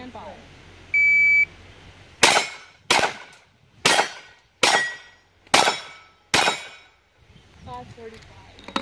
Stand by. Five forty-five.